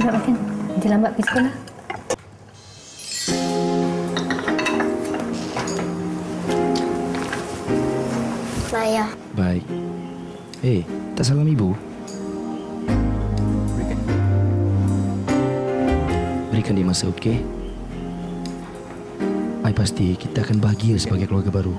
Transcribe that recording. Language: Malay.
cepat makan. Nanti lambat pergi sekolah. Maya. Baik. Eh, hey, tak salam ibu? Berikan dia masa, okey? Saya pasti kita akan bahagia sebagai keluarga baru.